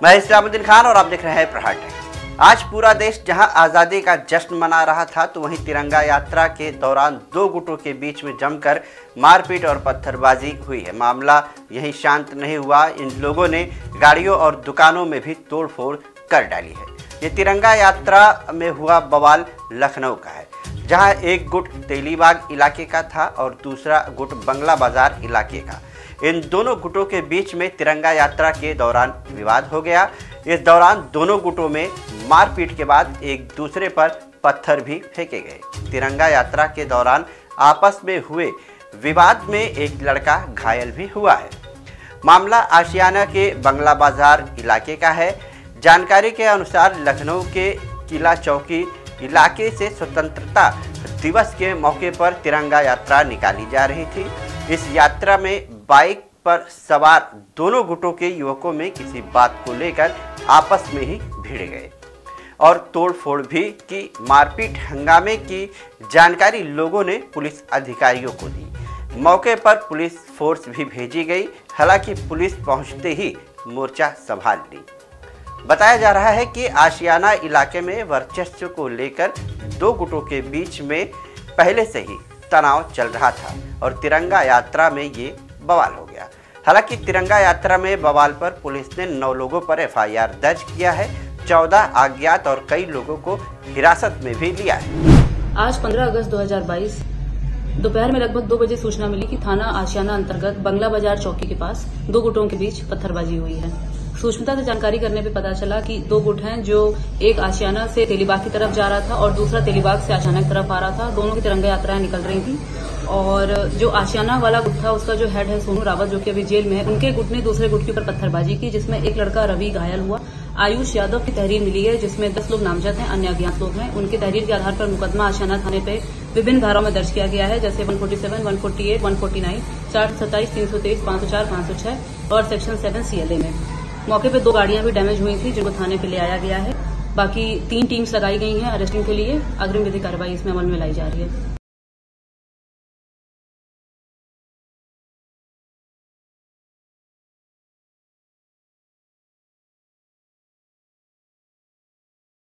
मैं इस्लामुद्दीन खान और आप देख रहे हैं प्रहार टाइम्स आज पूरा देश जहाँ आज़ादी का जश्न मना रहा था तो वहीं तिरंगा यात्रा के दौरान दो गुटों के बीच में जमकर मारपीट और पत्थरबाजी हुई है। मामला यहीं शांत नहीं हुआ। इन लोगों ने गाड़ियों और दुकानों में भी तोड़फोड़ कर डाली है। ये तिरंगा यात्रा में हुआ बवाल लखनऊ का है, जहाँ एक गुट तेलीबाग इलाके का था और दूसरा गुट बंगला बाज़ार इलाके का। इन दोनों गुटों के बीच में तिरंगा यात्रा के दौरान विवाद हो गया। इस दौरान दोनों गुटों में मारपीट के बाद एक दूसरे पर पत्थर भी फेंके गए। तिरंगा यात्रा के दौरान आपस में हुए विवाद में एक लड़का घायल भी हुआ है। मामला आशियाना के बंगला बाज़ार इलाके का है। जानकारी के अनुसार लखनऊ के किला चौकी इलाके से स्वतंत्रता दिवस के मौके पर तिरंगा यात्रा निकाली जा रही थी। इस यात्रा में बाइक पर सवार दोनों गुटों के युवकों में किसी बात को लेकर आपस में ही भिड़ गए। और तोड़फोड़ भी की, मारपीट हंगामे की जानकारी लोगों ने पुलिस अधिकारियों को दी। मौके पर पुलिस फोर्स भी भेजी गई, हालाँकि पुलिस पहुँचते ही मोर्चा संभाल ली। बताया जा रहा है कि आशियाना इलाके में वर्चस्व को लेकर दो गुटों के बीच में पहले से ही तनाव चल रहा था और तिरंगा यात्रा में ये बवाल हो गया। हालाँकि तिरंगा यात्रा में बवाल पर पुलिस ने नौ लोगों पर एफआईआर दर्ज किया है। चौदह अज्ञात और कई लोगों को हिरासत में भी लिया है। आज 15 अगस्त 2022 दोपहर में लगभग दो बजे सूचना मिली कि थाना आशियाना अंतर्गत बंगला बाज़ार चौकी के पास दो गुटों के बीच पत्थरबाजी हुई है। सूक्ष्मता से जानकारी करने पे पता चला कि दो गुट हैं जो एक आशियाना से तेलीबाग की तरफ़ जा रहा था और दूसरा तेलीबाग से आशियाना की तरफ़ आ रहा था। दोनों की तिरंगा यात्राएँ निकल रही थी। और जो आशियाना वाला गुट था उसका जो हेड है सोनू रावत जो कि अभी जेल में है उनके गुट ने दूसरे गुट के ऊपर पत्थरबाजी की जिसमें एक लड़का रवि घायल हुआ। आयुष यादव की तहरीर मिली है जिसमें दस लोग नामजद हैं अन्य अज्ञात लोग हैं। उनकी तहरीर के आधार पर मुकदमा आशियाना थाने पे विभिन्न धाराओं में दर्ज किया गया है जैसे 147, 148, 149, चार सौ सत्ताईस तीन सौ तेईस पाँच सौ चार पाँच सौ छह और सेक्शन सेवन सीएलए में। मौके पर दो गाड़ियाँ भी डैमेज हुई थी, जिनको थाने पर ले आया गया है। बाकी तीन टीम्स लगाई गई हैं अरेस्टिंग के लिए। अग्रिम विधि कार्रवाई इसमें अमल में लाई जा रही है।